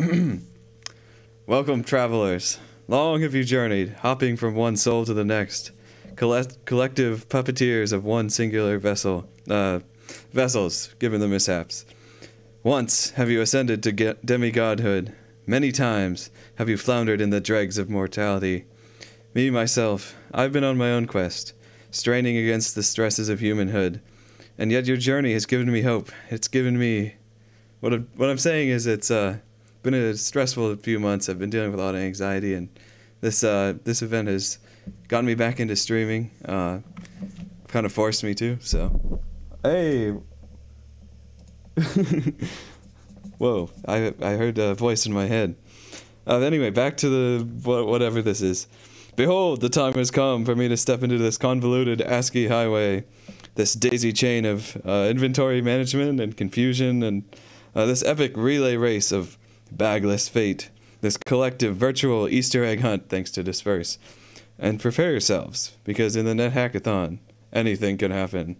Welcome, travelers. Long have you journeyed, hopping from one soul to the next, collect- collective puppeteers of one singular vessel, uh, vessels, given the mishaps. Once have you ascended to get demigodhood. Many times have you floundered in the dregs of mortality. Me, myself, I've been on my own quest, straining against the stresses of humanhood. And yet your journey has given me hope. It's given me. What, I- what I'm saying is, it's uh, been a stressful few months. I've been dealing with a lot of anxiety, and this uh, this event has gotten me back into streaming. Uh, kind of forced me to. So, hey. Whoa! I I heard a voice in my head. Uh, anyway, back to the whatever this is. Behold, the time has come for me to step into this convoluted ASCII highway, this daisy chain of uh, inventory management and confusion, and uh, this epic relay race of bagless fate, this collective virtual Easter egg hunt thanks to Disperse. And prepare yourselves, because in the NetHackathon, anything can happen.